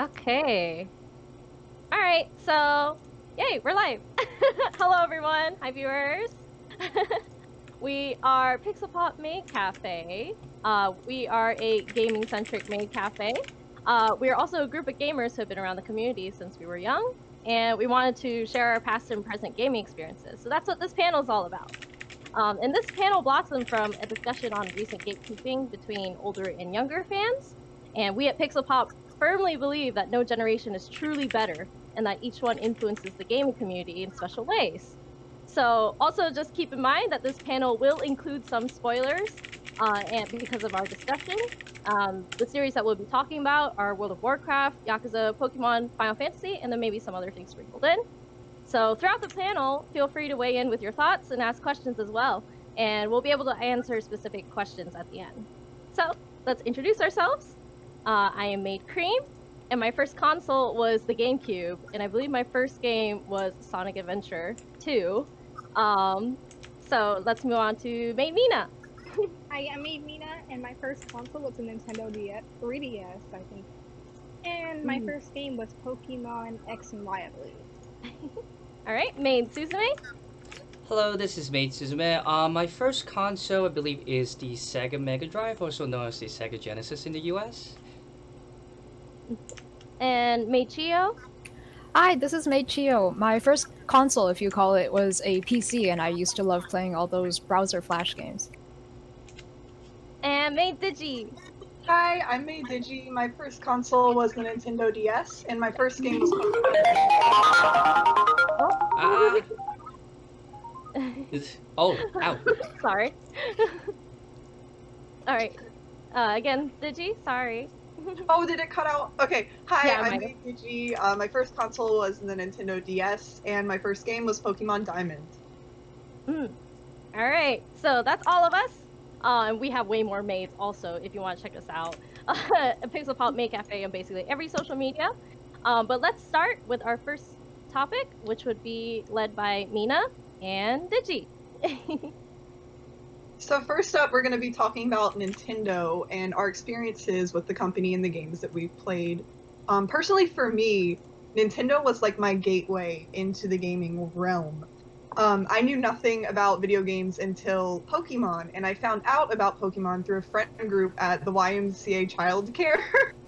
Okay. All right, so yay, we're live. Hello, everyone. Hi, viewers. we are Pixel Pop Maid Cafe. Uh, we are a gaming-centric maid cafe. Uh, we are also a group of gamers who have been around the community since we were young, and we wanted to share our past and present gaming experiences. So that's what this panel is all about. Um, and this panel blossomed from a discussion on recent gatekeeping between older and younger fans. And we at Pixel Pop firmly believe that no generation is truly better and that each one influences the gaming community in special ways. So also just keep in mind that this panel will include some spoilers uh, and because of our discussion. Um, the series that we'll be talking about are World of Warcraft, Yakuza, Pokemon, Final Fantasy, and then maybe some other things sprinkled in. So throughout the panel, feel free to weigh in with your thoughts and ask questions as well, and we'll be able to answer specific questions at the end. So let's introduce ourselves. Uh, I am Maid Cream, and my first console was the GameCube, and I believe my first game was Sonic Adventure 2. Um, so let's move on to Maid Mina. I'm Maid Mina, and my first console was a Nintendo DS, 3DS, I think. And my Mm. first game was Pokemon X and Y, I believe. All right, Maid Suzume. Hello, this is Maid Suzume. Uh, my first console, I believe, is the Sega Mega Drive, also known as the Sega Genesis in the US. And Maid Chiyo. Hi, this is Maid Chiyo. My first console, if you call it, was a PC, and I used to love playing all those browser flash games. And Maid Digi. Hi, I'm Maid Digi. My first console was the Nintendo DS, and my first game was Pokemon. Ah! Oh, ow. sorry. All right. Uh, again, Digi. Sorry. Oh, did it cut out? Okay. Hi, Yeah, I'm Digi. Uh, my first console was the Nintendo DS, and my first game was Pokemon Diamond. Mm. All right. So that's all of us. Uh, and we have way more maids also if you want to check us out. Uh, Pixel Pop Maid Cafe on basically every social media. Um, but let's start with our first topic, which would be led by Mina and Digi. So first up, we're going to be talking about Nintendo and our experiences with the company and the games that we've played. Um, personally, for me, Nintendo was like my gateway into the gaming realm. Um, I knew nothing about video games until Pokemon, and I found out about Pokemon through a friend group at the YMCA Child Care.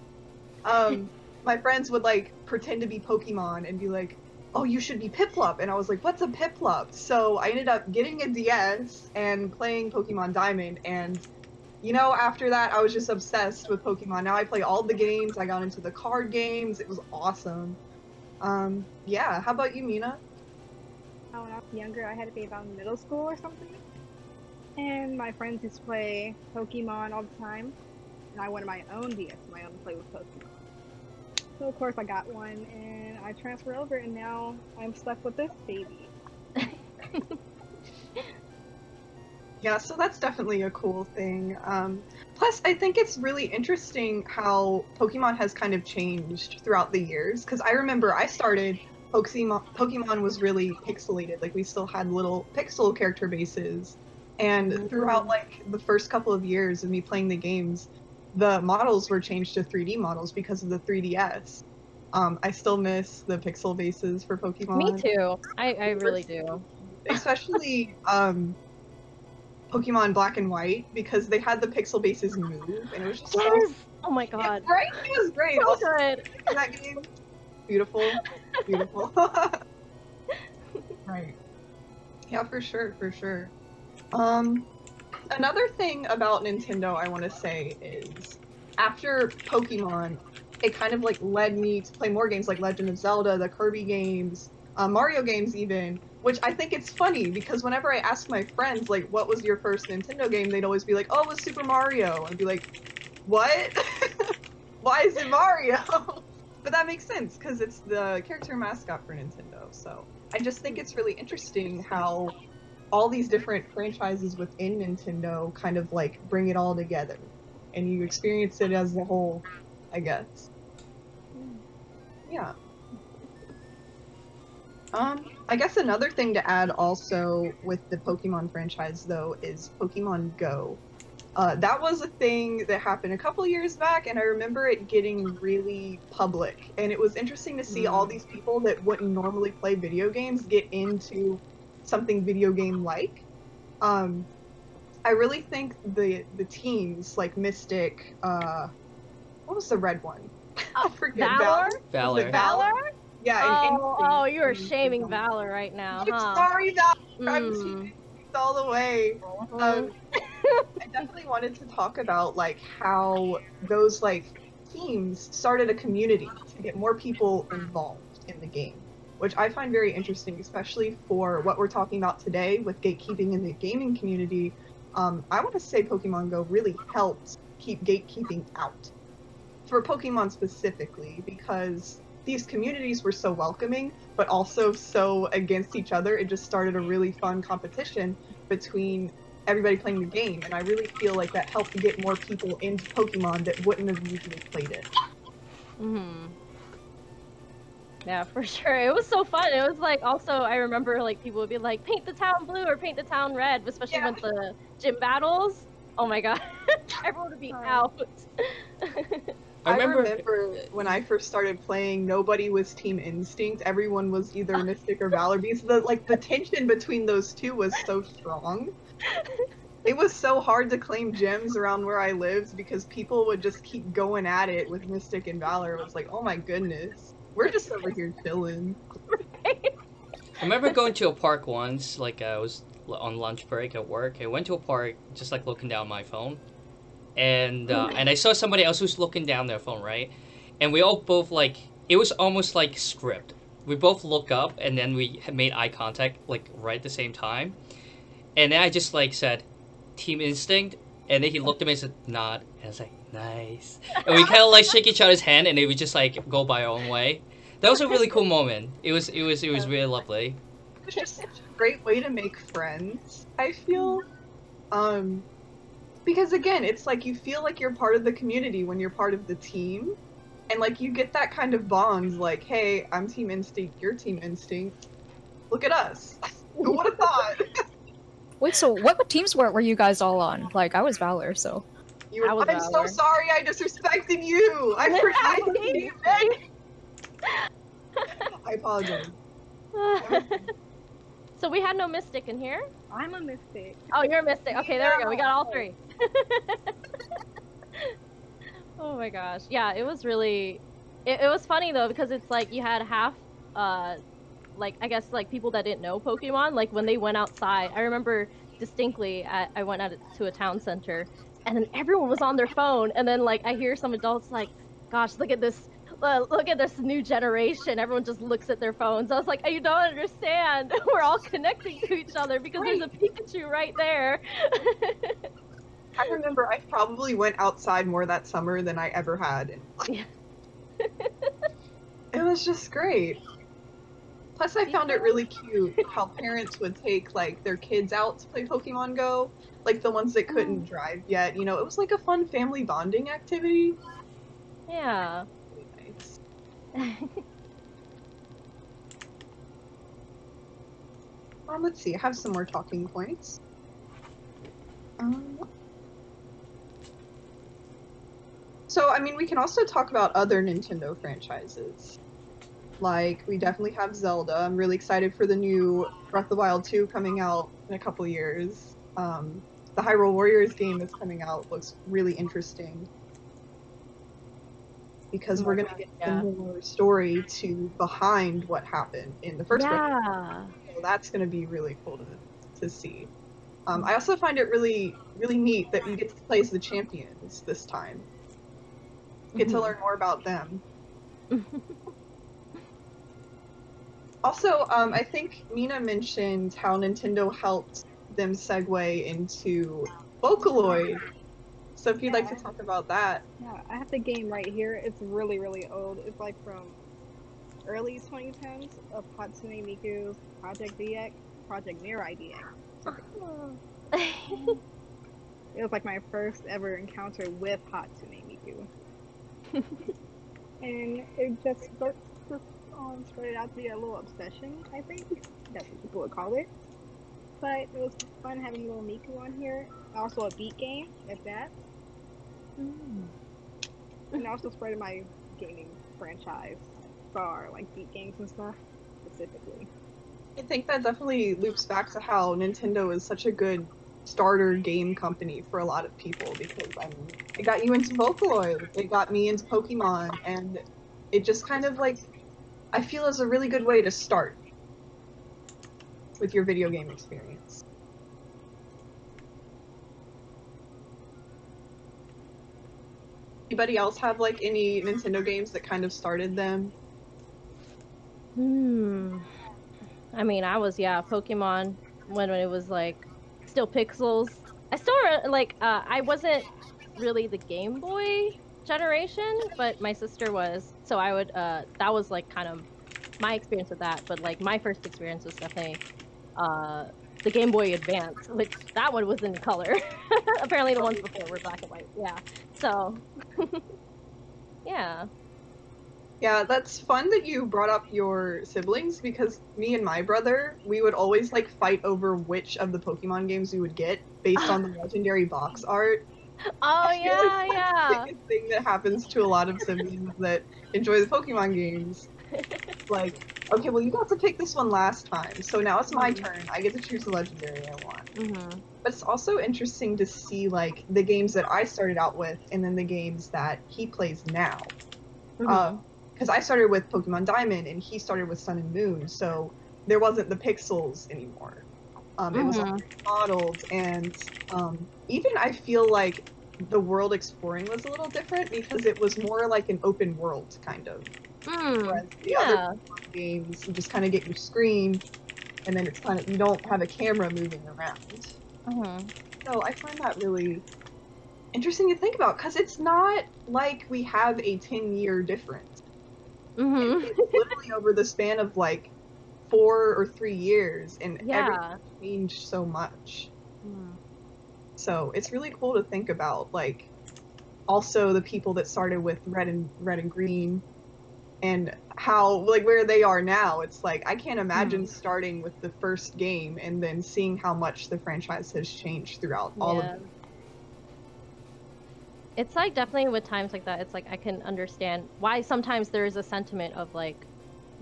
um, my friends would like pretend to be Pokemon and be like, oh, you should be Piplup. And I was like, what's a Piplup? So I ended up getting a DS and playing Pokemon Diamond. And, you know, after that, I was just obsessed with Pokemon. Now I play all the games. I got into the card games. It was awesome. Um, yeah. How about you, Mina? Uh, When I was younger, I had to be about middle school or something. And my friends used to play Pokemon all the time. And I wanted my own DS, my own play with Pokemon. So of course I got one, and I transferred over, and now I'm stuck with this baby. Yeah, so that's definitely a cool thing. Um, plus, I think it's really interesting how Pokemon has kind of changed throughout the years. Because I remember I started Pokemon. Pokemon was really pixelated. Like we still had little pixel character bases, and throughout like the first couple of years of me playing the games, the models were changed to 3D models because of the 3DS. Um, I still miss the pixel bases for Pokemon Me too. I, I really do. especially um Pokemon Black and White because they had the pixel bases move and it was just so Yes. Oh my Yeah, god. right? It was great. So Also, good. that game, beautiful, beautiful. right. Yeah, for sure, for sure. Um, another thing about Nintendo I want to say is after Pokemon, it kind of like led me to play more games like Legend of Zelda, the Kirby games, uh, Mario games even. Which I think it's funny because whenever I ask my friends like, "What was your first Nintendo game?" they'd always be like, "Oh, it was Super Mario." I'd be like, "What? Why is it Mario?" but that makes sense because it's the character mascot for Nintendo. So I just think it's really interesting how all these different franchises within Nintendo kind of like bring it all together, and you experience it as a whole, I guess. Yeah. Um, I guess another thing to add also with the Pokemon franchise though is Pokemon Go. Uh, that was a thing that happened a couple years back, and I remember it getting really public. And it was interesting to see all these people that wouldn't normally play video games get into something video game like. Um, I really think the the teams like Mystic, uh, what was the red one? I forget. Valor? Was Valor. Valor? Yeah. Oh, Instinct. oh, you are Mm, shaming Valor. Valor right now, I'm huh? sorry, Valor. I'm Mm. all the way. Um, I definitely wanted to talk about like how those like teams started a community to get more people involved in the game, which I find very interesting, especially for what we're talking about today with gatekeeping in the gaming community. Um, I want to say Pokemon Go really helped keep gatekeeping out for Pokemon specifically because these communities were so welcoming, but also so against each other. It just started a really fun competition between everybody playing the game, and I really feel like that helped get more people into Pokemon that wouldn't have usually played it. hmm Yeah, for sure. It was so fun. It was like also I remember like people would be like paint the town blue or paint the town red, especially Yeah. with the gym battles. Oh my god, everyone would be Oh. out. I remember, remember when I first started playing, nobody was Team Instinct. Everyone was either Mystic or Valor because the like the tension between those two was so strong. It was so hard to claim gyms around where I lived because people would just keep going at it with Mystic and Valor. It was like, oh my goodness, we're just over here chilling. I remember going to a park once, like uh, I was on lunch break at work. I went to a park, just like looking down my phone, and uh, and I saw somebody else who's looking down their phone, right? And we all both like it was almost like script. We both look up, and then we made eye contact like right at the same time, and then I just like said, "Team Instinct," and then he looked at me and said, "Nod," and I was like, "Nice," and we kind of like shake each other's hand, and then we just like go by our own way. That was a really cool moment. It was it was it was really lovely. It's just such a great way to make friends, I feel. Um, because again, it's like you feel like you're part of the community when you're part of the team. And like you get that kind of bonds like, hey, I'm Team Instinct, you're Team Instinct. Look at us. Who would have thought? Wait, so what teams were, were you guys all on? Like, I was Valor, so. You were, I was I'm so sorry I disrespected you. I forgot your name. I apologize. so we had no mystic in here. I'm a mystic. Oh, you're a mystic. Okay, there we go. We got all three. oh my gosh. Yeah, it was really. It, it was funny though because it's like you had half, uh, like I guess like people that didn't know Pokemon. Like when they went outside, I remember distinctly. At, I went out to a town center, and then everyone was on their phone. And then like I hear some adults like, "Gosh, look at this." uh, Look at this new generation. Everyone just looks at their phones. I was like, you don't understand. We're all connecting to each other because there's a Pikachu right there. I remember I probably went outside more that summer than I ever had. life. it was just great. Plus, I found it really cute how parents would take like their kids out to play Pokemon Go, like the ones that couldn't drive yet. You know, it was like a fun family bonding activity. yeah. Really nice. Um, let's see. I have some more talking points. Um, so, I mean, we can also talk about other Nintendo franchises. Like, we definitely have Zelda. I'm really excited for the new Breath of the Wild 2 coming out in a couple years. Um, the Hyrule Warriors game that's coming out looks really interesting. Because we're gonna get Yeah. more story to behind what happened in the first Breath of the yeah. so that's going to be really cool to, to see. Um, I also find it really, really neat that we get to play as the champions this time. Get to Mhm. learn more about them. Also, um, I think Mina mentioned how Nintendo helped them segue into Vocaloid. So if you'd like to talk about that, Yeah, I have the game right here. It's really, really old. It's like from early 2010s of Hatsune Miku's Project DX, Project Mirai DX. It was like my first ever encounter with Hatsune Miku. and it just starts to, um, started out to be a little obsession, I think. That's what people would call it. but it was fun having little Miku on here. Also a beat game, if that. Mm. And also spreading my gaming franchise far, like beat games and stuff, specifically. I think that definitely loops back to how Nintendo is such a good starter game company for a lot of people because I mean, it got you into Vocaloid, it got me into Pokemon, and it just kind of like I feel is a really good way to start with your video game experience. Anybody else have like any Nintendo games that kind of started them? Hmm. I mean, I was yeah, Pokemon when, when it was like still pixels. I still like uh, I wasn't really the Game Boy generation, but my sister was. So I would uh, that was like kind of my experience with that. But like my first experience was definitely uh, the Game Boy Advance, which that one was in color. Apparently, the ones before were black and white. Yeah. So yeah. Yeah, that's fun that you brought up your siblings because me and my brother, we would always like fight over which of the Pokemon games we would get based on the legendary box art. Oh I feel like yeah, the yeah. biggest thing that happens to a lot of siblings that enjoy the Pokemon games. like, okay, well you got to pick this one last time, so now it's my Mhm. turn. I get to choose the legendary I want. hmm But it's also interesting to see like the games that I started out with and then the games that he plays now. Mm-hmm. because I started with Pokemon Diamond and he started with Sun and Moon, so there wasn't the pixels anymore. Um, it was all modeled, and um, even I feel like the world exploring was a little different because it was more like an open world kind of. Mm, Whereas the yeah. other games, you just kind of get your screen, and then it's kind of you don't have a camera moving around. Mhm. So I find that really interesting to think about because it's not like we have a 10 year difference. Mhm. It's literally over the span of like four or three years, and everything Yeah. changed so much. Mm. So it's really cool to think about, like, also the people that started with red and red and green, and how like where they are now. It's like I can't imagine mm-hmm. starting with the first game and then seeing how much the franchise has changed throughout all Yeah. of it. It's like definitely with times like that, it's like I can understand why sometimes there is a sentiment of like,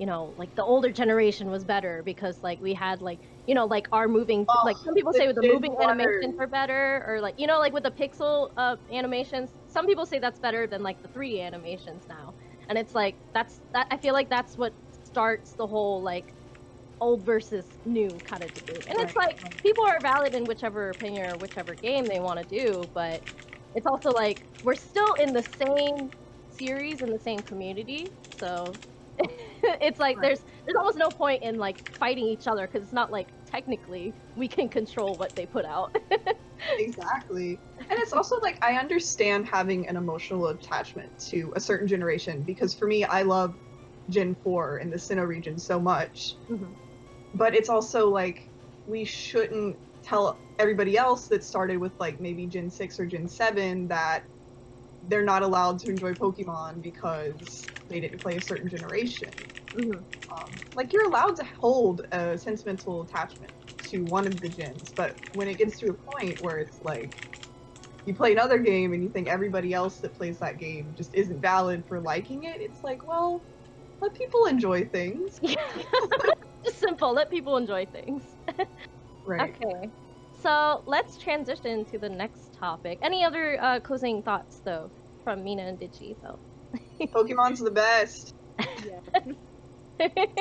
you know, like the older generation was better because like we had like, you know, like our moving, Oh, like some people say with the moving Water. animations are better, or like, you know, like with the pixel uh, animations, some people say that's better than like the 3D animations now. And it's like, that's, that, I feel like that's what starts the whole like old versus new kind of debate. And it's like, people are valid in whichever opinion or whichever game they want to do, but it's also like we're still in the same series in the same community, so it's like Right. there's there's almost no point in like fighting each other because it's not like technically we can control what they put out. exactly and it's also like i understand having an emotional attachment to a certain generation because for me i love gen 4 in the sinnoh region so much Mhm. but it's also like we shouldn't tell everybody else that started with like maybe gen 6 or gen 7 that they're not allowed to enjoy pokemon because they didn't play a certain generation Mhm. um, like you're allowed to hold a sentimental attachment to one of the gens, but when it gets to a point where it's like you play another game and you think everybody else that plays that game just isn't valid for liking it, it's like, well, let people enjoy things, Just simple. Let people enjoy things. right? Okay. So let's transition to the next topic. Any other uh, closing thoughts though from Mina and Digi though? Pokemon's the best.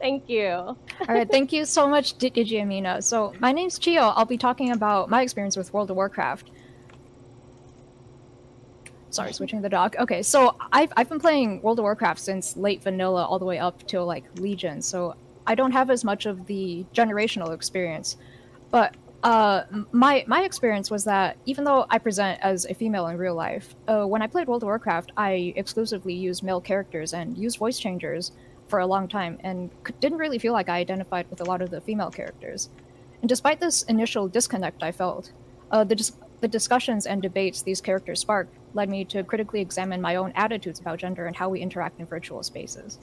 Thank you. All right, thank you so much, D- Digi Mina. So, my name's Chiyo. I'll be talking about my experience with World of Warcraft. Sorry, switching the dock. Okay, so I've, I've been playing World of Warcraft since late vanilla all the way up to like Legion, so I don't have as much of the generational experience. But uh, my my experience was that even though I present as a female in real life, uh, when I played World of Warcraft, I exclusively used male characters and used voice changers for a long time and c- didn't really feel like I identified with a lot of the female characters. And despite this initial disconnect I felt, uh, the, dis- the discussions and debates these characters sparked led me to critically examine my own attitudes about gender and how we interact in virtual spaces.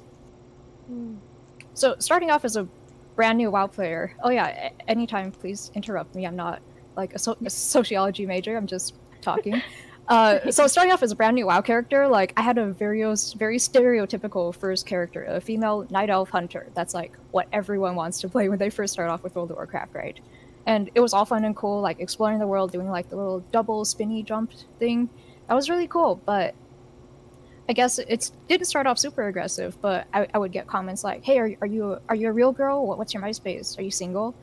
So, starting off as a brand new WoW player. Oh yeah, anytime, please interrupt me. I'm not like a, so- a sociology major. I'm just talking. Uh, so starting off as a brand new WoW character, like I had a very very stereotypical first character, a female night elf hunter. That's like what everyone wants to play when they first start off with World of Warcraft, right? And it was all fun and cool, like exploring the world, doing like the little double spinny jump thing. That was really cool, but I guess it didn't start off super aggressive. But I, I would get comments like, "Hey, are, are you are you a real girl? What, what's your MySpace? Are you single?"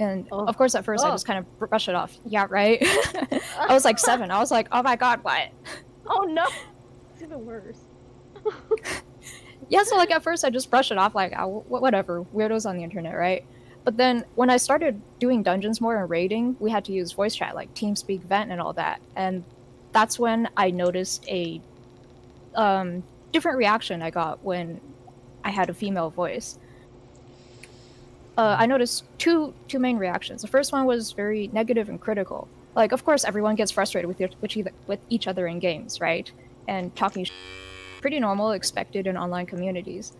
And Oh. of course, at first, I Oh. just kind of brush it off. Yeah, right. I was like seven. I was like, "Oh my god, what?" Oh no! It's even worse. yeah so like at first i just brushed it off like oh, whatever weirdos on the internet right but then when i started doing dungeons more and raiding we had to use voice chat like teamspeak vent and all that and that's when i noticed a um, different reaction i got when i had a female voice uh, i noticed two two main reactions the first one was very negative and critical like of course everyone gets frustrated with, each- with, each- other in games right and talking pretty normal, expected in online communities.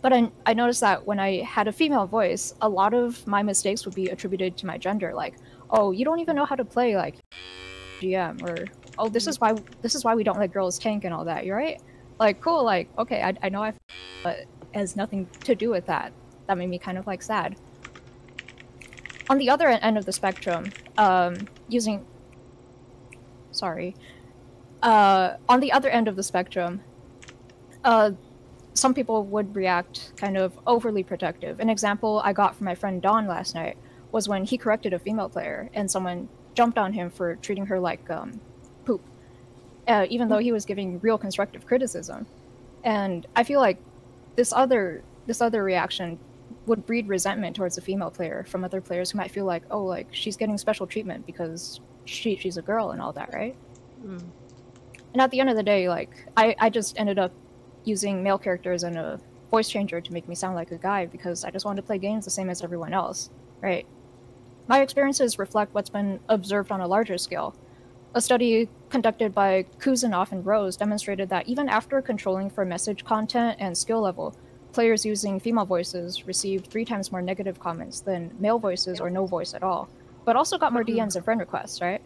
But I, I noticed that when I had a female voice, a lot of my mistakes would be attributed to my gender. Like, oh, you don't even know how to play like GM, or oh, this is why this is why we don't let girls tank and all that. You're right. Like, cool. Like, okay, I, I know I, but it has nothing to do with that. That made me kind of like sad. On the other end of the spectrum, um, using, sorry, uh, on the other end of the spectrum, uh, some people would react kind of overly protective. An example I got from my friend Don last night was when he corrected a female player and someone jumped on him for treating her like um, poop, uh, even though he was giving real constructive criticism. And I feel like this other this other reaction would breed resentment towards a female player from other players who might feel like, oh, like she's getting special treatment because she she's a girl and all that, right? Mm. And at the end of the day, like I, I just ended up using male characters and a voice changer to make me sound like a guy because I just wanted to play games the same as everyone else, right? My experiences reflect what's been observed on a larger scale. A study conducted by Kuznekoff and Rose demonstrated that even after controlling for message content and skill level, players using female voices received three times more negative comments than male voices or no voice at all, but also got more DMs and friend requests, right?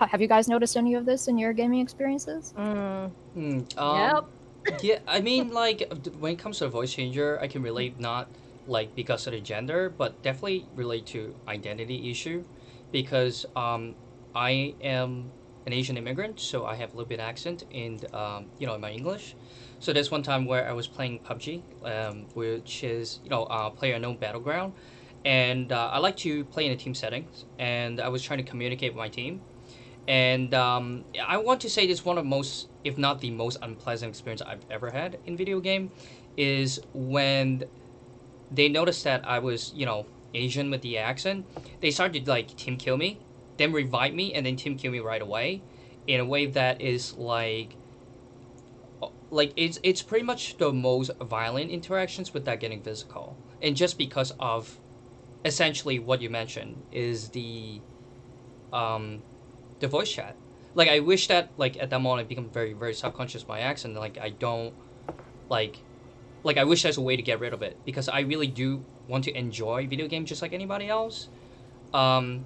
Have you guys noticed any of this in your gaming experiences? Mm. Hmm, um, Yep. yeah, I mean, like when it comes to a voice changer, I can relate not like because of the gender, but definitely relate to identity issue, because um, I am an Asian immigrant, so I have a little bit accent in um, you know in my English. So there's one time where I was playing PUBG, um, which is you know uh, player unknown battleground, and uh, I like to play in a team settings, and I was trying to communicate with my team, and um, I want to say this one of the most, if not the most unpleasant experience I've ever had in video game, is when they noticed that I was, you know, Asian with the accent. They started like team kill me, then revive me, and then team kill me right away, in a way that is like, like it's it's pretty much the most violent interactions without getting physical, and just because of, essentially what you mentioned is the, um, the voice chat. Like I wish that like at that moment I become very very subconscious my accent. Like I don't like like I wish there's a way to get rid of it because I really do want to enjoy video games just like anybody else. Um,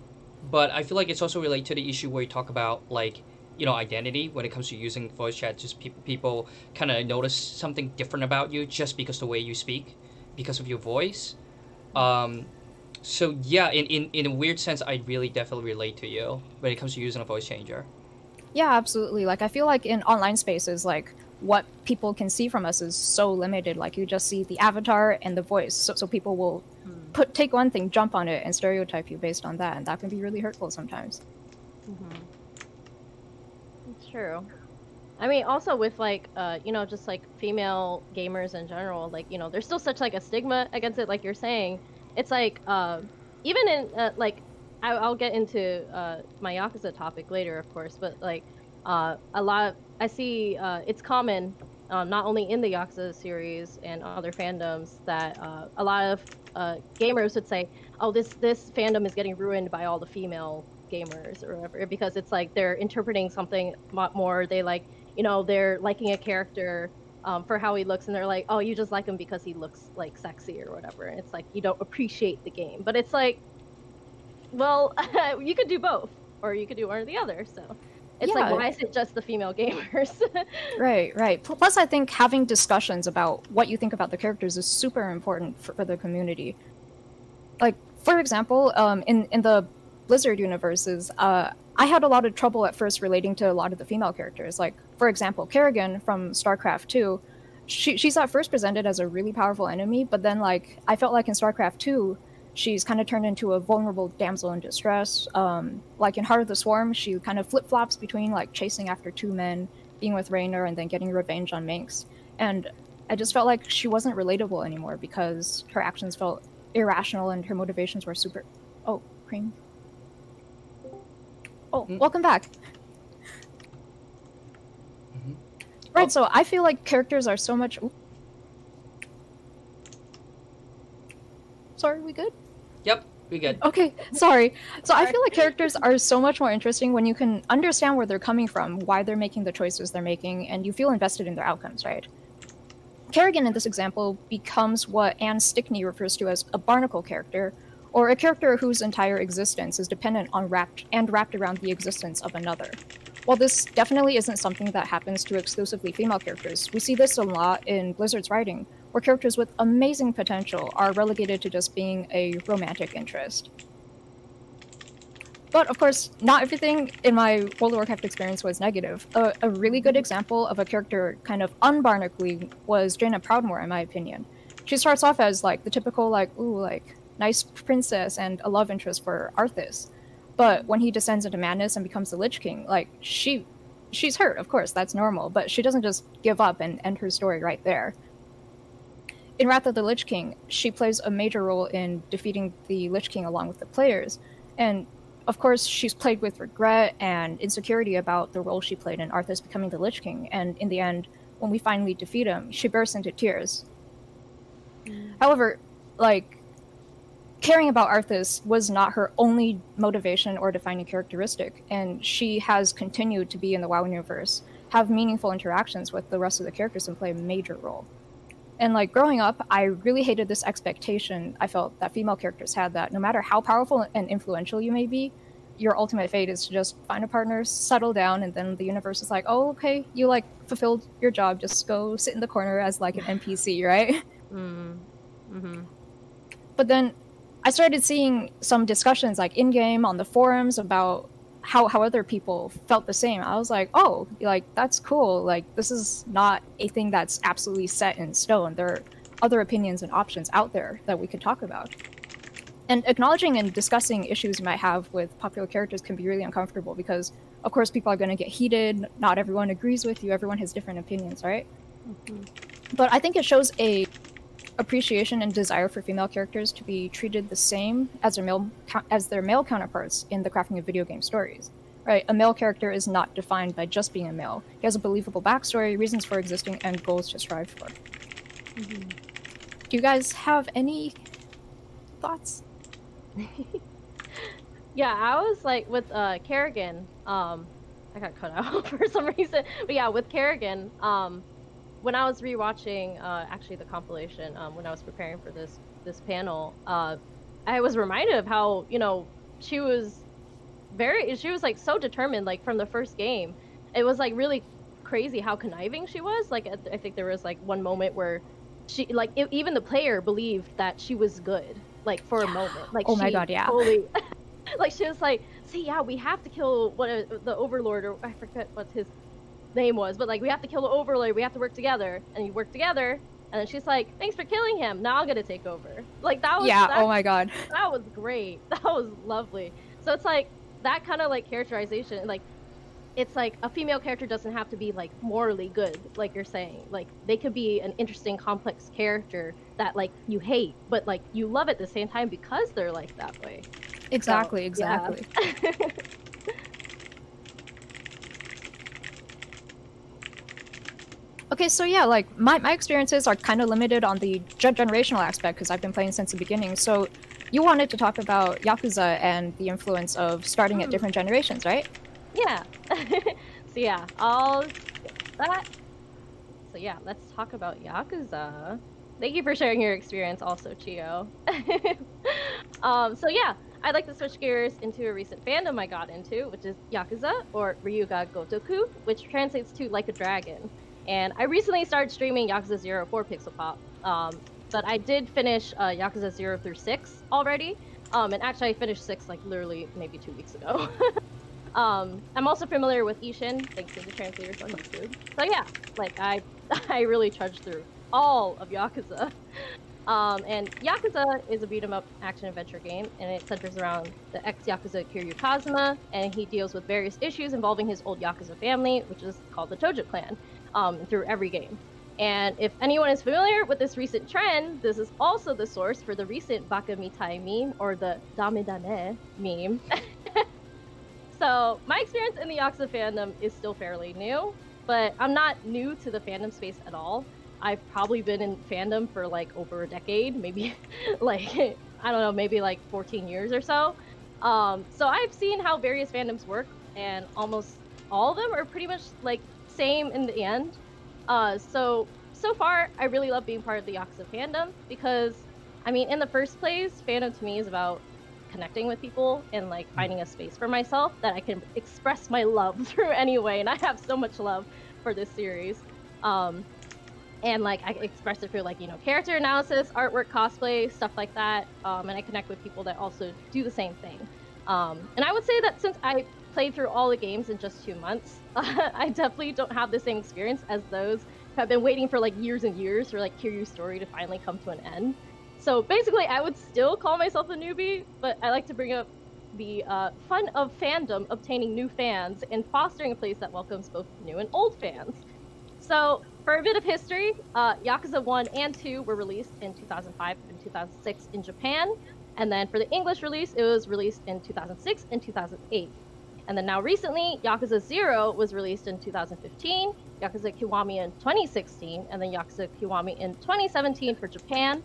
but I feel like it's also related to the issue where you talk about like you know identity when it comes to using voice chat. Just people people kind of notice something different about you just because the way you speak, because of your voice. Um, so yeah, in, in, in a weird sense, I really definitely relate to you when it comes to using a voice changer. Yeah, absolutely. Like I feel like in online spaces, like what people can see from us is so limited. Like you just see the avatar and the voice, so, so people will put take one thing, jump on it, and stereotype you based on that, and that can be really hurtful sometimes. Mm-hmm. It's true. I mean, also with like, uh, you know, just like female gamers in general, like, you know, there's still such like a stigma against it, like you're saying. It's like, uh, even in uh, like, I- I'll get into uh, my Yakuza topic later, of course, but like, uh, a lot of, I see uh, it's common, not only in the Yakuza series and other fandoms, that a lot of uh, gamers would say, "Oh, this this fandom is getting ruined by all the female gamers or whatever," because it's like they're interpreting something a lot more. They like, you know, they're liking a character um, for how he looks, and they're like, "Oh, you just like him because he looks like sexy or whatever." And it's like you don't appreciate the game, but it's like, well, you could do both, or you could do one or the other. So it's like, why is it just the female gamers? Right, right. Plus, I think having discussions about what you think about the characters is super important for, for the community. Like, for example, um, in in the Blizzard universes, uh, I had a lot of trouble at first relating to a lot of the female characters. Like, for example, Kerrigan from StarCraft Two. She, she's at first presented as a really powerful enemy, but then like I felt like in StarCraft Two, she's kind of turned into a vulnerable damsel in distress. Um, like in Heart of the Swarm, she kind of flip flops between like chasing after two men being with Raynor and then getting revenge on Mengsk. And I just felt like she wasn't relatable anymore because her actions felt irrational and her motivations were super. Oh, cream. Oh, Mm. welcome back. Mhm. Right, Oh. so I feel like characters are so much. Oop. Sorry, we good? Yep, we good. Okay, sorry. So I feel like characters are so much more interesting when you can understand where they're coming from, why they're making the choices they're making, and you feel invested in their outcomes, right? Kerrigan in this example becomes what Anne Stickney refers to as a barnacle character, or a character whose entire existence is dependent on wrapped and wrapped around the existence of another. While this definitely isn't something that happens to exclusively female characters, we see this a lot in Blizzard's writing, where characters with amazing potential are relegated to just being a romantic interest. But of course, not everything in my World of Warcraft experience was negative. A, a really good example of a character kind of unbarnacly was Jaina Proudmoore, in my opinion. She starts off as like the typical like ooh like nice princess and a love interest for Arthas, but when he descends into madness and becomes the Lich King, like she she's hurt, of course, that's normal, but she doesn't just give up and end her story right there. In Wrath of the Lich King, she plays a major role in defeating the Lich King along with the players, and of course, she's played with regret and insecurity about the role she played in Arthas becoming the Lich King, and in the end, when we finally defeat him, she bursts into tears. Mm. However, like, caring about Arthas was not her only motivation or defining characteristic, and she has continued to be in the WoW universe, have meaningful interactions with the rest of the characters, and play a major role. And like growing up, I really hated this expectation I felt that female characters had that no matter how powerful and influential you may be, your ultimate fate is to just find a partner, settle down, and then the universe is like, oh, okay, you like fulfilled your job, just go sit in the corner as like an NPC, right? mm. hmm But then I started seeing some discussions like in game on the forums about how, how other people felt the same. I was like, oh, like that's cool. Like this is not a thing that's absolutely set in stone. There are other opinions and options out there that we could talk about. And acknowledging and discussing issues you might have with popular characters can be really uncomfortable because, of course, people are going to get heated. Not everyone agrees with you. Everyone has different opinions, right? Mm-hmm. But I think it shows a appreciation and desire for female characters to be treated the same as their male as their male counterparts in the crafting of video game stories. Right, a male character is not defined by just being a male. He has a believable backstory, reasons for existing, and goals to strive for. Do you guys have any thoughts? Yeah, I was like with uh Kerrigan. Um, I got cut out for some reason, but yeah, with Kerrigan. Um, when I was rewatching uh actually the compilation, um, when I was preparing for this this panel, uh, I was reminded of how you know she was very she was like so determined like from the first game. It was like really crazy how conniving she was. Like at- I think there was like one moment where she like e- even the player believed that she was good like for a moment. Like Oh my God, yeah. totally like she was like, see, yeah, we have to kill what the overlord or I forget what his name was, but like we have to kill the overlord. We have to work together, and you work together. And then she's like, thanks for killing him. Now I'm gonna take over. Like that was yeah, that, oh my god. that was great. That was lovely. So it's like that kind of like characterization, like it's like a female character doesn't have to be like morally good, like you're saying. Like they could be an interesting, complex character that like you hate, but like you love at the same time because they're like that way. Exactly, So, yeah. Okay, so yeah, like my, my experiences are kind of limited on the gen- generational aspect because I've been playing since the beginning. So you wanted to talk about Yakuza and the influence of starting at Hmm. different generations, right? Yeah. so yeah, all that. So yeah, let's talk about Yakuza. Thank you for sharing your experience also, Chiyo. um, so yeah, I'd like to switch gears into a recent fandom I got into, which is Yakuza, or Ryuga Gotoku, which translates to like a dragon. And I recently started streaming Yakuza 0 for Pixel Pop. Um, but I did finish uh, Yakuza 0 through 6 already. Um, and actually, I finished 6 like literally maybe two weeks ago. um, I'm also familiar with Ishin, thanks to the translators on YouTube. So yeah, like I, I really trudged through all of Yakuza. Um, and Yakuza is a beat 'em up action adventure game, and it centers around the ex Yakuza Kiryu Kazuma, and he deals with various issues involving his old Yakuza family, which is called the Tojo clan, um, through every game. And if anyone is familiar with this recent trend, this is also the source for the recent Baka Mitai meme or the Dame Dame meme. so my experience in the Yakuza fandom is still fairly new, but I'm not new to the fandom space at all. I've probably been in fandom for like over a decade, maybe like I don't know, maybe like 14 years or so. Um, so I've seen how various fandoms work, and almost all of them are pretty much like same in the end. Uh, so so far, I really love being part of the Yakuza fandom because, I mean, in the first place, fandom to me is about connecting with people and like finding a space for myself that I can express my love through anyway. And I have so much love for this series. Um, and like I express it through like you know character analysis, artwork, cosplay, stuff like that. Um, and I connect with people that also do the same thing. Um, and I would say that since I played through all the games in just two months, I definitely don't have the same experience as those who have been waiting for like years and years for like Kiryu's story to finally come to an end. So basically, I would still call myself a newbie, but I like to bring up the uh, fun of fandom, obtaining new fans, and fostering a place that welcomes both new and old fans. So, for a bit of history, uh, Yakuza 1 and 2 were released in 2005 and 2006 in Japan. And then for the English release, it was released in 2006 and 2008. And then now recently, Yakuza 0 was released in 2015, Yakuza Kiwami in 2016, and then Yakuza Kiwami in 2017 for Japan.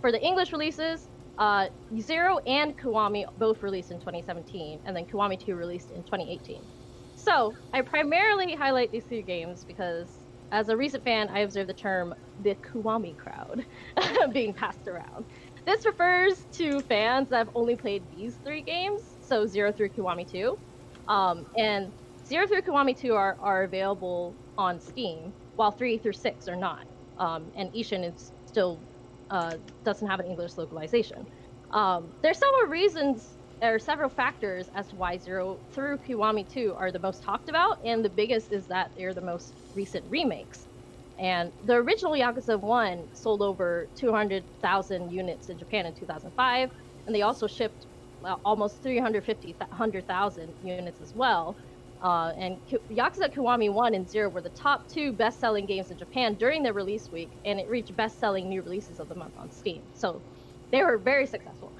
For the English releases, uh, Zero and Kiwami both released in 2017, and then Kiwami 2 released in 2018. So, I primarily highlight these two games because as a recent fan, I observed the term the Kiwami crowd being passed around. This refers to fans that have only played these three games, so Zero through Kiwami 2. Um, and Zero through Kiwami 2 are, are available on Steam, while 3 through 6 are not. Um, and Ishin is still uh, doesn't have an English localization. Um, there's several reasons, there are several factors as to why Zero through Kiwami 2 are the most talked about, and the biggest is that they're the most recent remakes. And the original Yakuza 1 sold over 200,000 units in Japan in 2005, and they also shipped almost 350,000 units as well. Uh, and Yakuza Kiwami 1 and 0 were the top two best selling games in Japan during their release week, and it reached best selling new releases of the month on Steam. So they were very successful.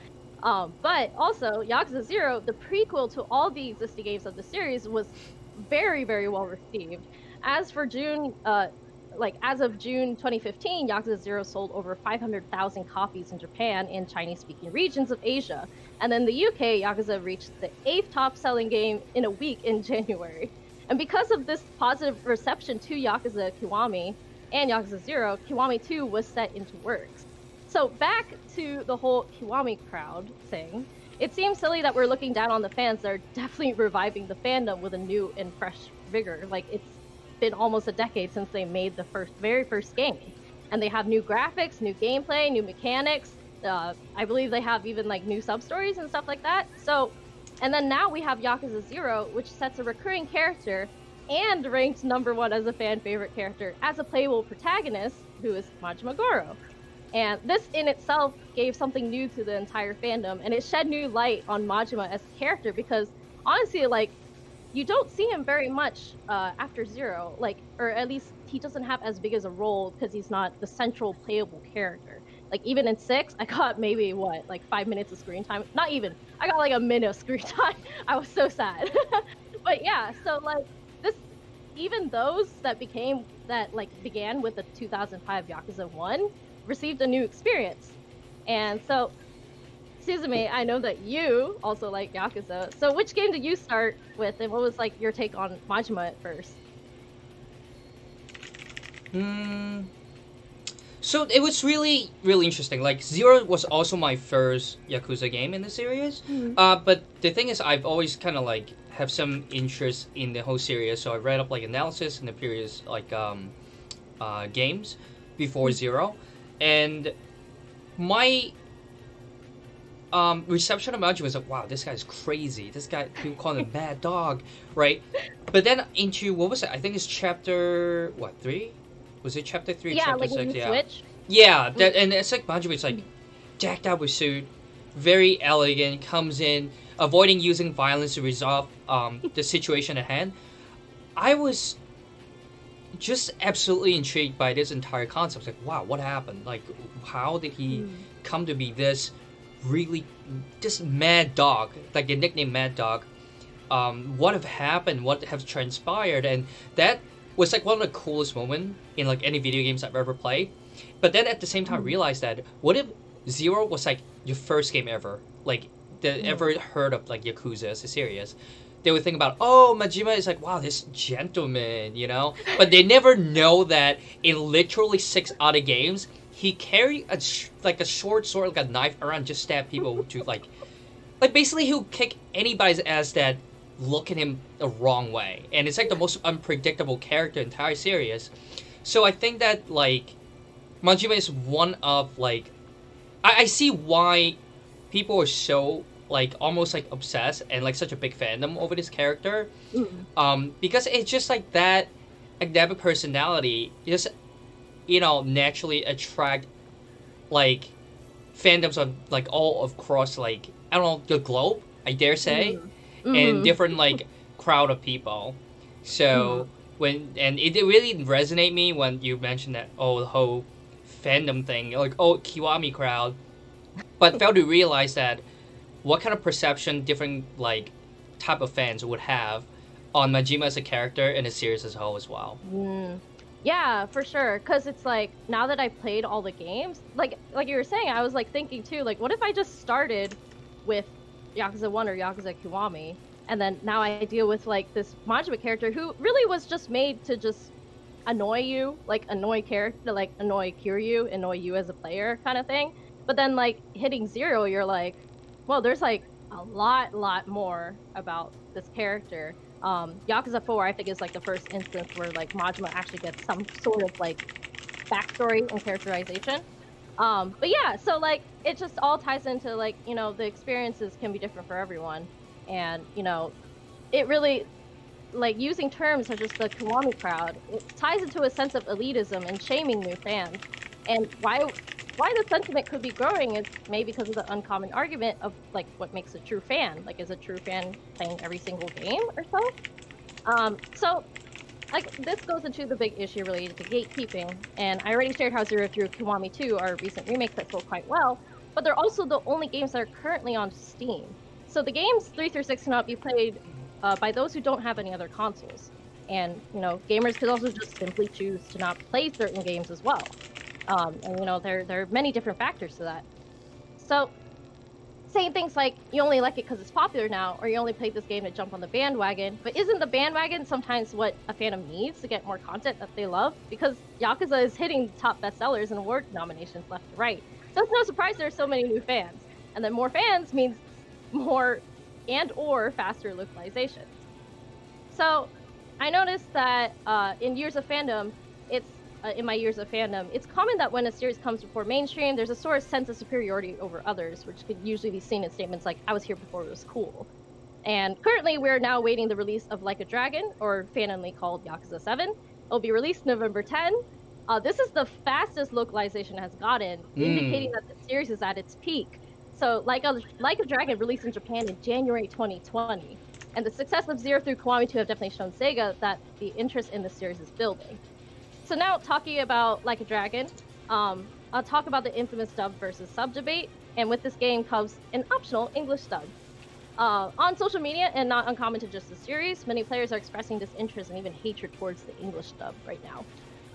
Um, but also, Yakuza 0, the prequel to all the existing games of the series, was very, very well received. As for June, uh, like as of June 2015, Yakuza 0 sold over 500,000 copies in Japan and Chinese speaking regions of Asia. And then the UK, Yakuza reached the eighth top selling game in a week in January. And because of this positive reception to Yakuza Kiwami and Yakuza 0, Kiwami 2 was set into works. So back to the whole Kiwami crowd thing. It seems silly that we're looking down on the fans that are definitely reviving the fandom with a new and fresh vigor. Like it's been almost a decade since they made the first, very first game, and they have new graphics, new gameplay, new mechanics. Uh, I believe they have even like new sub stories and stuff like that. So, and then now we have Yakuza Zero, which sets a recurring character and ranked number one as a fan favorite character as a playable protagonist, who is Majima Goro. And this in itself gave something new to the entire fandom, and it shed new light on Majima as a character because honestly, like you don't see him very much uh, after Zero, like, or at least he doesn't have as big as a role because he's not the central playable character. Like even in six, I got maybe what, like five minutes of screen time. Not even. I got like a minute of screen time. I was so sad. but yeah, so like this, even those that became that like began with the 2005 Yakuza One received a new experience, and so Suzume, I know that you also like Yakuza. So which game did you start with and what was like your take on Majima at first? Hmm. So it was really, really interesting. Like Zero was also my first Yakuza game in the series. Mhm. Uh, but the thing is, I've always kind of like have some interest in the whole series. So I read up like analysis in the previous like um, uh, games before Zero, and my um, reception of Majima was like, wow, this guy's crazy. This guy, people call him Mad Dog, right? But then into what was it? I think it's chapter what three? Was it chapter three? yeah, chapter like six? yeah. switch. Yeah, that, and it's like Majima is like jacked up with suit, very elegant, comes in, avoiding using violence to resolve um, the situation at hand. I was just absolutely intrigued by this entire concept. Like, wow, what happened? Like, how did he Mm. come to be this really, this mad dog? Like the nickname Mad Dog. Um, what have happened? What have transpired? And that was like one of the coolest moments in like any video games I've ever played. But then at the same time, Mm. realize that what if Zero was like your first game ever, like that Mm. ever heard of like Yakuza as a series? They would think about, oh, Majima is like, wow, this gentleman, you know. But they never know that in literally six other games, he carried a sh- like a short sword, like a knife around, just stab people to like, like basically he'll kick anybody's ass that look at him the wrong way, and it's like the most unpredictable character in the entire series. So I think that like Majima is one of like I, I see why people are so like almost like obsessed and like such a big fandom over this character. Mm. Um, because it's just like that academic personality just you know naturally attract like fandoms of like all across like I don't know the globe I dare say and Mhm. different like crowd of people. So when and it, it really resonate me when you mentioned that oh the whole fandom thing like oh Kiwami crowd, but failed to realize that what kind of perception different like type of fans would have on Majima as a character and the series as a whole as well. Mm. Yeah, for sure. Cause it's like now that I've played all the games, like like you were saying, I was like thinking too, like what if I just started with Yakuza One or Yakuza Kiwami, and then now I deal with like this Majima character who really was just made to just annoy you, like annoy character, like annoy Kiryu, annoy you as a player, kind of thing. But then like hitting zero, you're like, well, there's like a lot, lot more about this character. Um, Yakuza 4, I think, is like the first instance where like Majima actually gets some sort of like backstory and characterization. Um, but yeah, so like it just all ties into like you know the experiences can be different for everyone, and you know it really like using terms such as the Kiwami crowd. It ties into a sense of elitism and shaming new fans, and why why the sentiment could be growing is maybe because of the uncommon argument of like what makes a true fan. Like, is a true fan playing every single game or so? Um, so, like, this goes into the big issue related to gatekeeping. And I already shared how Zero through Kiwami 2 are recent remakes that sold quite well, but they're also the only games that are currently on Steam. So the games 3 through 6 cannot be played uh, by those who don't have any other consoles. And, you know, gamers could also just simply choose to not play certain games as well. Um, and you know, there there are many different factors to that. So, saying things like you only like it because it's popular now, or you only played this game to jump on the bandwagon. But isn't the bandwagon sometimes what a fandom needs to get more content that they love? Because Yakuza is hitting top bestsellers and award nominations left to right. So it's no surprise there are so many new fans, and then more fans means more and or faster localizations. So, I noticed that uh, in years of fandom, uh, in my years of fandom, it's common that when a series comes before mainstream, there's a sort of sense of superiority over others, which could usually be seen in statements like, I was here before it was cool. And currently, we're now awaiting the release of Like a Dragon, or fandomly called Yakuza 7. It'll be released November 10. Uh, this is the fastest localization has gotten, Mm. indicating that the series is at its peak. So, like a, like a Dragon released in Japan in January 2020. And the success of Zero through Kiwami 2 have definitely shown Sega that the interest in the series is building. So now talking about Like a Dragon, um, I'll talk about the infamous dub versus sub debate, and with this game comes an optional English dub. Uh, on social media, and not uncommon to just the series, many players are expressing disinterest and even hatred towards the English dub right now.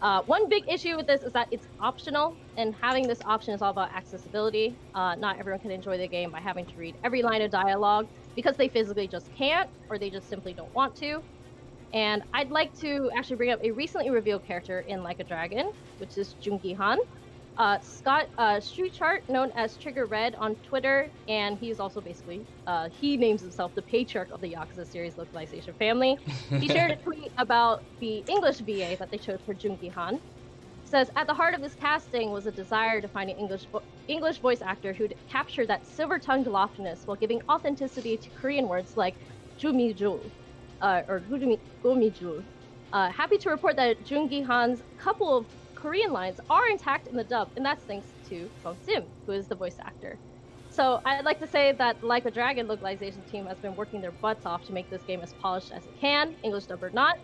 Uh, one big issue with this is that it's optional, and having this option is all about accessibility. Uh, not everyone can enjoy the game by having to read every line of dialogue because they physically just can't, or they just simply don't want to. And I'd like to actually bring up a recently revealed character in Like a Dragon, which is Jungi Han. Uh, Scott uh, Chart, known as Trigger Red on Twitter, and he's also basically uh, he names himself the patriarch of the Yakuza series localization family. He shared a tweet about the English VA that they chose for Jungi Han. Says at the heart of this casting was a desire to find an English vo- English voice actor who'd capture that silver-tongued loftiness while giving authenticity to Korean words like Jumiju, uh, or Gumi- Gomiju. Uh, happy to report that Jungi Han's couple of Korean lines are intact in the dub, and that's thanks to Song Sim, who is the voice actor. So I'd like to say that Like a Dragon localization team has been working their butts off to make this game as polished as it can, English dub or not.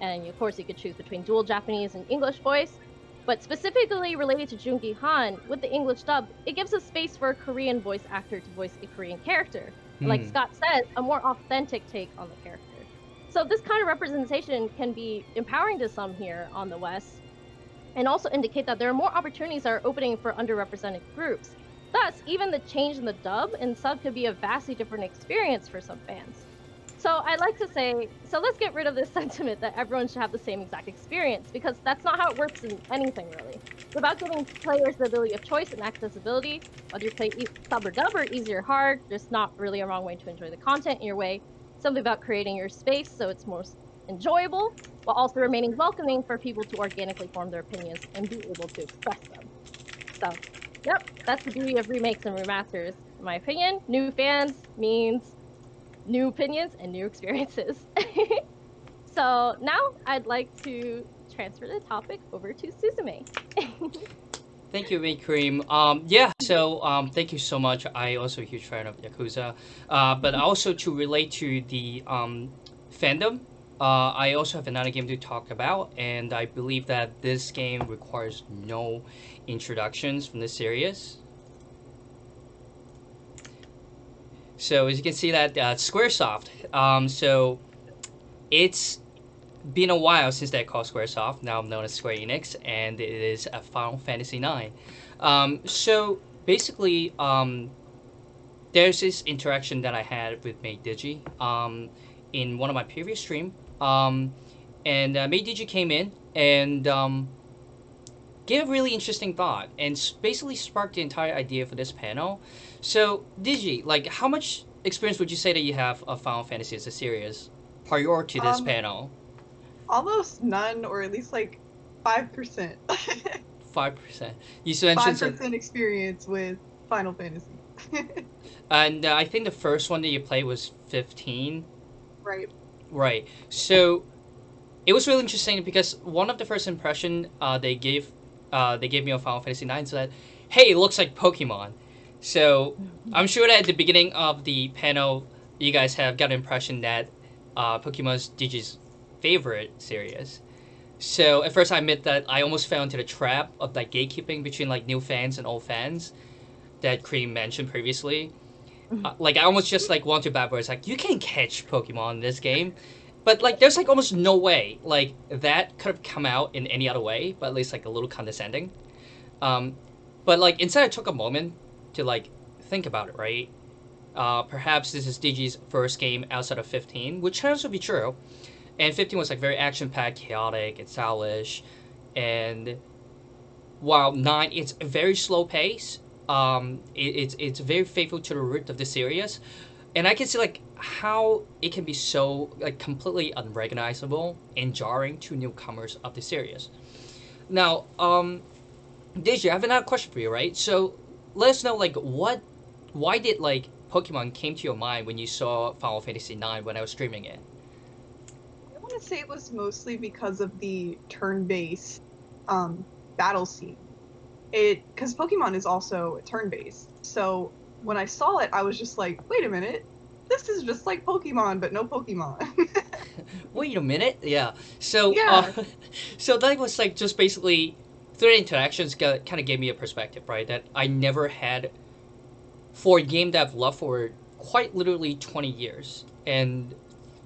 And of course, you could choose between dual Japanese and English voice. But specifically related to Jungi Han, with the English dub, it gives a space for a Korean voice actor to voice a Korean character. And Like Hmm. Scott said, a more authentic take on the character. So this kind of representation can be empowering to some here on the West, and also indicate that there are more opportunities that are opening for underrepresented groups. Thus, even the change in the dub and sub could be a vastly different experience for some fans. So I'd like to say, so let's get rid of this sentiment that everyone should have the same exact experience, because that's not how it works in anything really. It's about giving players the ability of choice and accessibility. Whether you play e- sub or dub or easy or hard, there's not really a wrong way to enjoy the content in your way. Something about creating your space so it's more enjoyable, while also remaining welcoming for people to organically form their opinions and be able to express them. So, yep, that's the beauty of remakes and remasters. In my opinion, new fans means new opinions and new experiences. so now I'd like to transfer the topic over to Suzume. Thank you, Maid Cream. Um, yeah, so um, thank you so much. I also a huge fan of Yakuza, uh, but also to relate to the um, fandom, uh, I also have another game to talk about, and I believe that this game requires no introductions from this series. So as you can see that uh, SquareSoft, um, so it's been a while since they called SquareSoft, now known as Square Enix, and it is a Final Fantasy IX. Um, so basically, um, there's this interaction that I had with Maid Digi um, in one of my previous stream, um, and uh, Maid Digi came in and um, gave a really interesting thought, and basically sparked the entire idea for this panel. So Digi, like, how much experience would you say that you have of Final Fantasy as a series prior to this Um, panel? Almost none, or at least like five percent. Five percent. You mentioned Five some, percent experience with Final Fantasy. and uh, I think the first one that you played was fifteen. right. Right. So it was really interesting because one of the first impression uh, they gave uh, they gave me on Final Fantasy IX said, "Hey, it looks like Pokemon." So I'm sure that at the beginning of the panel, you guys have got an impression that uh, Pokemon's Digi's favorite series. So at first, I admit that I almost fell into the trap of like gatekeeping between like new fans and old fans that Cream mentioned previously. Uh, like I almost just like want to bad words like you can't catch Pokemon in this game, but like there's like almost no way like that could have come out in any other way, but at least like a little condescending. Um, but like instead, I took a moment to like think about it. Right, uh, perhaps this is Digi's first game outside of 15, which turns out to be true. And 15 was like very action packed, chaotic, and stylish, and while nine it's a very slow pace um it, it's it's very faithful to the root of the series. And i can see like how it can be so like completely unrecognizable and jarring to newcomers of the series. Now um Digi, i have another question for you right? So let us know like what why did like pokemon came to your mind when you saw final fantasy 9 when i was streaming it want to say it was mostly because of the turn-based um, battle scene. It because Pokemon is also turn-based. So when I saw it, I was just like, wait a minute, this is just like Pokemon, but no Pokemon. Wait a minute. Yeah. So Yeah. Uh, so that was like just basically the interactions got, kind of gave me a perspective, right? That I never had for a game that I've loved for quite literally 20 years. And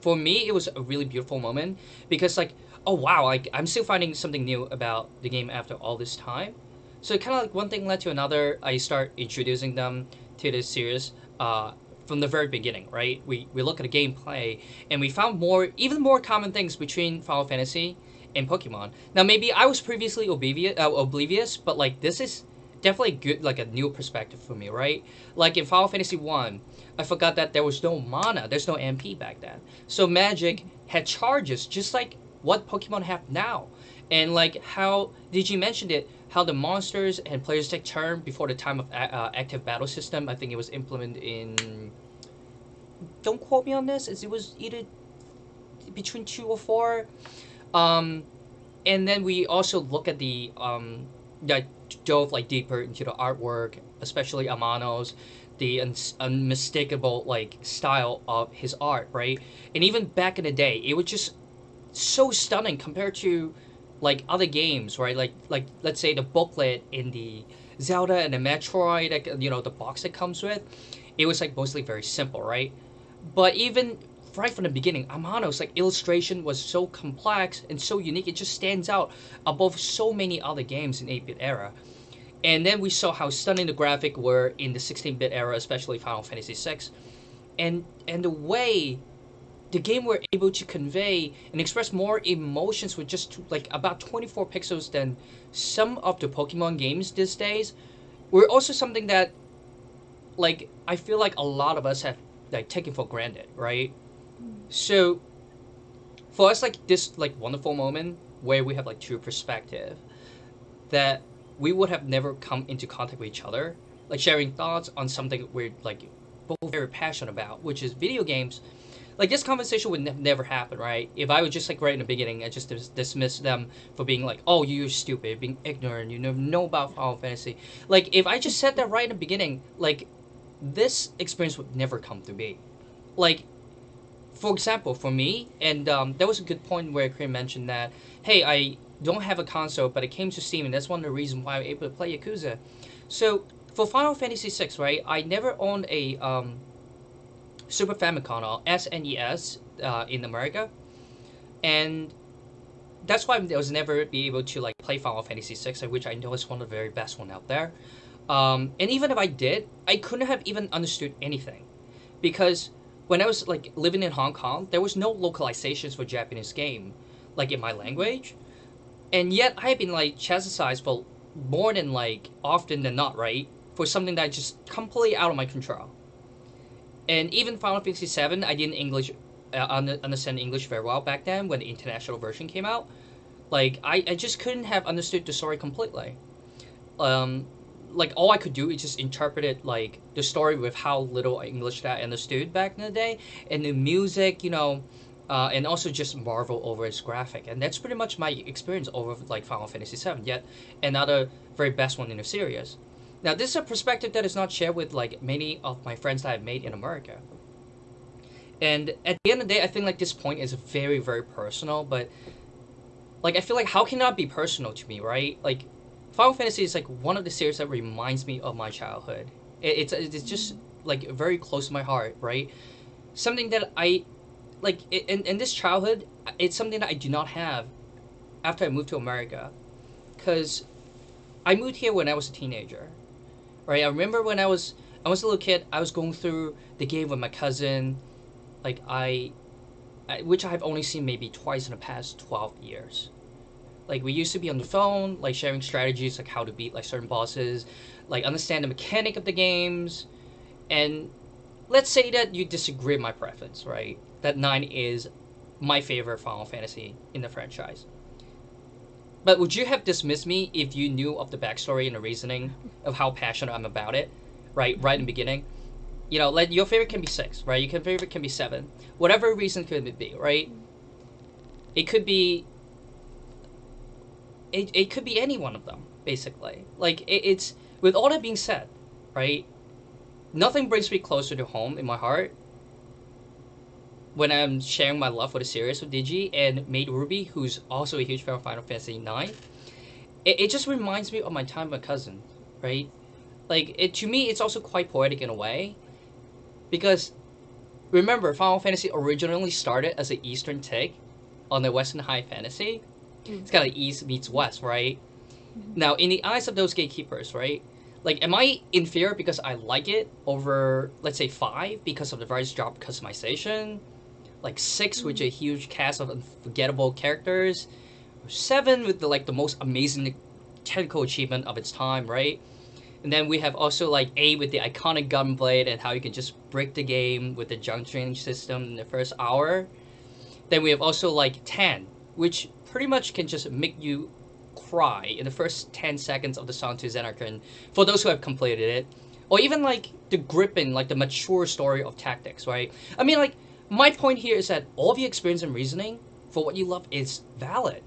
for me, it was a really beautiful moment because like, oh wow, like I'm still finding something new about the game after all this time. So kind of like one thing led to another. I start introducing them to this series uh, from the very beginning, right? We we look at the gameplay and we found more, even more common things between Final Fantasy and Pokemon. Now maybe I was previously oblivious, uh, oblivious, but like this is definitely good, like a new perspective for me, right? Like in Final Fantasy One, I forgot that there was no mana, there's no MP back then, so magic had charges just like what Pokemon have now, and like how did you mention it? How the monsters and players take turn before the time of uh, active battle system. I think it was implemented in. Don't quote me on this. It was either between two or four. Um, and then we also look at the um, that dove like deeper into the artwork, especially Amano's, the uns- unmistakable like style of his art, right? And even back in the day, it was just so stunning compared to like other games, right? Like like let's say the booklet in the Zelda and the Metroid, like, you know, the box it comes with, it was like mostly very simple, right? But even right from the beginning, Amano's like illustration was so complex and so unique. It just stands out above so many other games in 8-bit era. And then we saw how stunning the graphic were in the 16-bit era, especially Final Fantasy VI, and and the way the game were able to convey and express more emotions with just like about 24 pixels than some of the Pokemon games these days were also something that like I feel like a lot of us have like taken for granted, right? So for us like this like wonderful moment where we have like true perspective that we would have never come into contact with each other, like sharing thoughts on something we're like both very passionate about, which is video games like this conversation would ne- never happen, right? If I was just like right in the beginning, I just dis- dismiss them for being like, "Oh, you're stupid, being ignorant, you never know about Final Fantasy." Like if I just said that right in the beginning, like this experience would never come to be. Like, for example, for me, and um, that was a good point where Cream mentioned that, hey, I don't have a console, but it came to Steam, and that's one of the reasons why I'm able to play Yakuza. So for Final Fantasy VI, right, I never owned a um, Super Famicom or SNES uh, in America, and that's why I was never be able to like play Final Fantasy VI, which I know is one of the very best one out there. Um, and even if I did, I couldn't have even understood anything, because when I was like living in Hong Kong, there was no localizations for Japanese game, like in my language, and yet I have been like chastised for more than like often than not, right, for something that just completely out of my control and even Final Fantasy VII, I didn't English uh, understand English very well back then when the international version came out. Like I, I just couldn't have understood the story completely. Um, like all I could do is just interpret it like the story with how little English that I understood back in the day, and the music, you know, uh, and also just marvel over its graphic, and that's pretty much my experience over like Final Fantasy VII. Yet another very best one in the series. Now, this is a perspective that is not shared with like many of my friends that I've made in America. And at the end of the day, I think like this point is very, very personal. But like, I feel like how can that be personal to me, right? Like, Final Fantasy is like one of the series that reminds me of my childhood. It, it's it's just like very close to my heart, right? Something that I like in in this childhood, it's something that I do not have after I moved to America, because I moved here when I was a teenager right? I remember when I was I was a little kid, I was going through the game with my cousin, like I, I which I've only seen maybe twice in the past twelve years. Like we used to be on the phone, like sharing strategies, like how to beat like certain bosses, like understand the mechanic of the games, and let's say that you disagree with my preference, right? That nine is my favorite Final Fantasy in the franchise. But would you have dismissed me if you knew of the backstory and the reasoning of how passionate I'm about it, right? Right in the beginning, you know, like your favorite can be six, right? Your favorite can be seven, whatever reason could it be, right? It could be. It, it could be any one of them, basically. Like it, it's with all that being said, right? Nothing brings me closer to home in my heart when I'm sharing my love for the series with Digi and Maid Ruby, who's also a huge fan of Final Fantasy IX, it, it just reminds me of my time with my cousin, right? Like it to me, it's also quite poetic in a way, because remember, Final Fantasy originally started as an Eastern take on the Western high fantasy. Mm-hmm. It's kind of East meets West, right? Mm-hmm. Now, in the eyes of those gatekeepers, right? like am I inferior because I like it over let's say five because of the various job customization, like six with a huge cast of unforgettable characters, seven with the like the most amazing technical achievement of its time, right? And then we have also like eight with the iconic gunblade and how you can just break the game with the junction system in the first hour. Then we have also like ten, which pretty much can just make you cry in the first 10 seconds of the song to Zanarkand for those who have completed it. Or even like the gripping, like the mature story of tactics, right? I mean, like, my point here is that all the experience and reasoning for what you love is valid.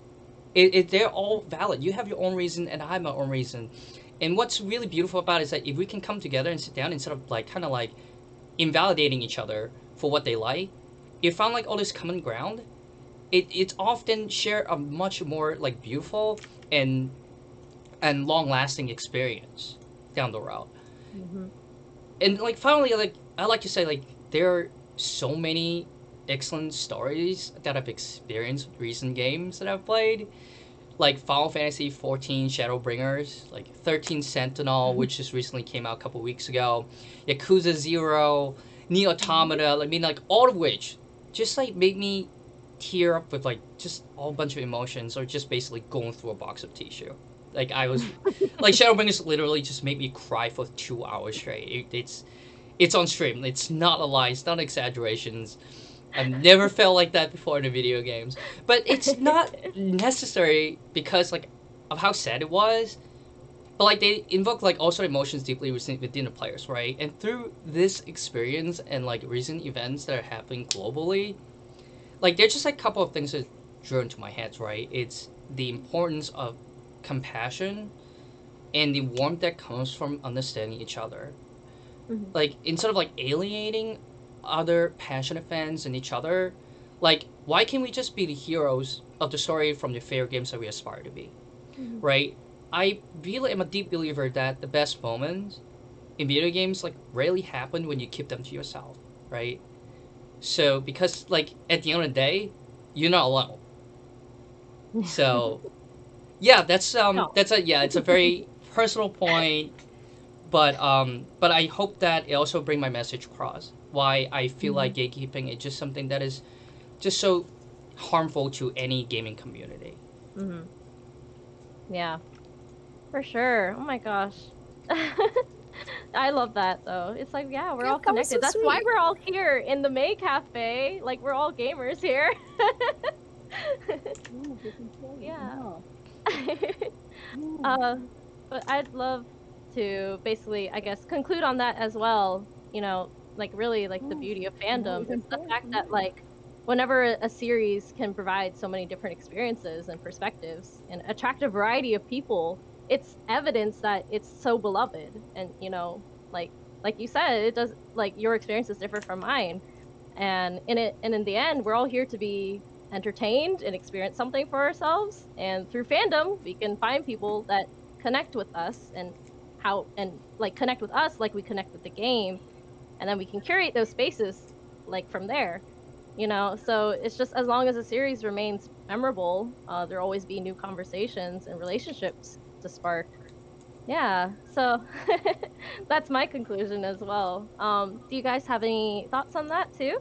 It, it, they're all valid. You have your own reason, and I have my own reason. And what's really beautiful about it is that if we can come together and sit down instead of like kind of like invalidating each other for what they like, you found like all this common ground. It it's often share a much more like beautiful and and long lasting experience down the road. Mhm. And like finally, like I like to say, like there so many excellent stories that I've experienced with recent games that I've played. Like Final Fantasy XIV Shadowbringers, like 13 Sentinel, mm-hmm. which just recently came out a couple weeks ago, Yakuza Zero, Nier Automata, I mean, like all of which just like made me tear up with like just all bunch of emotions or just basically going through a box of tissue. Like I was, like Shadowbringers literally just made me cry for two hours straight. It, it's, it's on stream. It's not a lie. It's not exaggerations. I've never felt like that before in the video games. But it's not necessary because like of how sad it was. But like they invoke like also emotions deeply within within the players, right? And through this experience and like recent events that are happening globally, like there's just like a couple of things that drew into my head, right? It's the importance of compassion and the warmth that comes from understanding each other. Mhm. Like instead of like alienating other passionate fans and each other, like why can't we just be the heroes of the story from the fair games that we aspire to be? Mhm. Right? I really am a deep believer that the best moments in video games like rarely happen when you keep them to yourself, right? So because like at the end of the day, you're not alone. So yeah, that's um No. that's a yeah, it's a very personal point, but um but I hope that it also bring my message across. Why I feel like gatekeeping is just something that is just so harmful to any gaming community. hmm Yeah, for sure. Oh my gosh. I love that though. It's like, yeah, we're Yeah, all that so connected. That's why we're all here in the Maid Cafe. Like we're all gamers here. Ooh, we. Yeah. No. Uh, but I'd love to basically, I guess, conclude on that as well. You know, like really, like the beauty of fandom is the fact that like whenever a a series can provide so many different experiences and perspectives and attract a variety of people, it's evidence that it's so beloved. And you know, like like you said, it does like your experience is different from mine, and in it and in the end, we're all here to be entertained and experience something for ourselves. And through fandom, we can find people that connect with us and how and like connect with us like we connect with the game, and then we can curate those spaces like from there. You know, so it's just as long as the series remains memorable, uh, there'll always be new conversations and relationships to spark. Yeah, so that's my conclusion as well. Um, do you guys have any thoughts on that too?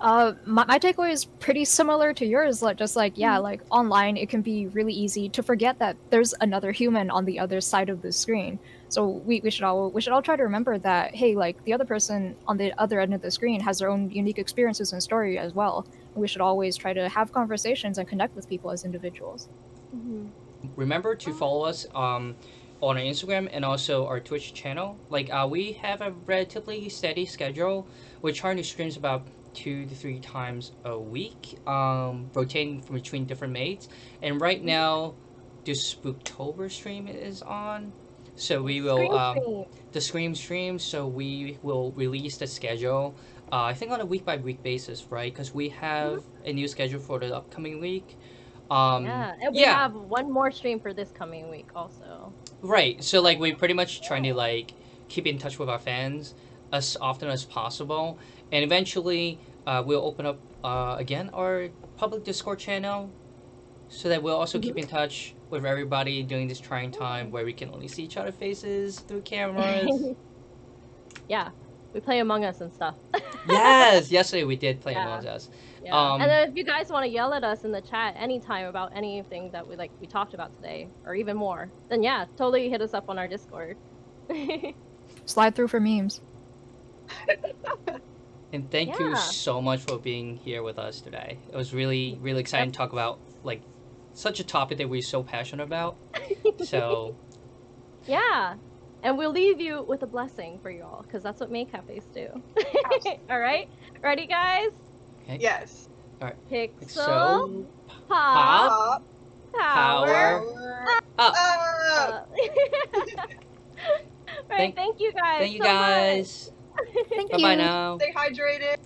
Uh, my, my takeaway is pretty similar to yours. Like, just like yeah, Mhm. like online, it can be really easy to forget that there's another human on the other side of the screen. So we, we should all we should all try to remember that hey, like the other person on the other end of the screen has their own unique experiences and story as well. And we should always try to have conversations and connect with people as individuals. remember to follow us um, on our Instagram and also our Twitch channel. Like uh, we have a relatively steady schedule. We're trying to stream about two to three times a week, um, rotating from between different mates. And right now, the Spooktober stream is on. So we will Screen um, Scream. the Scream stream. So we will release the schedule. Uh, I think on a week by week basis, right? Because we have a new schedule for the upcoming week. Um, yeah, and we yeah. have one more stream for this coming week also. Right. So like we pretty much trying to like keep in touch with our fans as often as possible, and eventually uh, we'll open up uh, again our public Discord channel, so that we'll also keep in touch with everybody during this trying time where we can only see each other faces through cameras. yeah, we play Among Us and stuff. yes, yesterday we did play Yeah. Among Us. Yeah. Um, and then if you guys want to yell at us in the chat anytime about anything that we like we talked about today, or even more, then yeah, totally hit us up on our Discord. Slide through for memes. And thank you so much for being here with us today. It was really, really exciting to talk about like such a topic that we're so passionate about. So yeah. And we'll leave you with a blessing for you all, because that's what Maid Cafes do. all right, ready, guys? Yes. All right. Pixel, so pop, Pop, power. power. Power. up. Uh, Uh, right, Thank- thank you guys. Thank you so much. Guys. Thank Bye you. bye now. stay hydrated.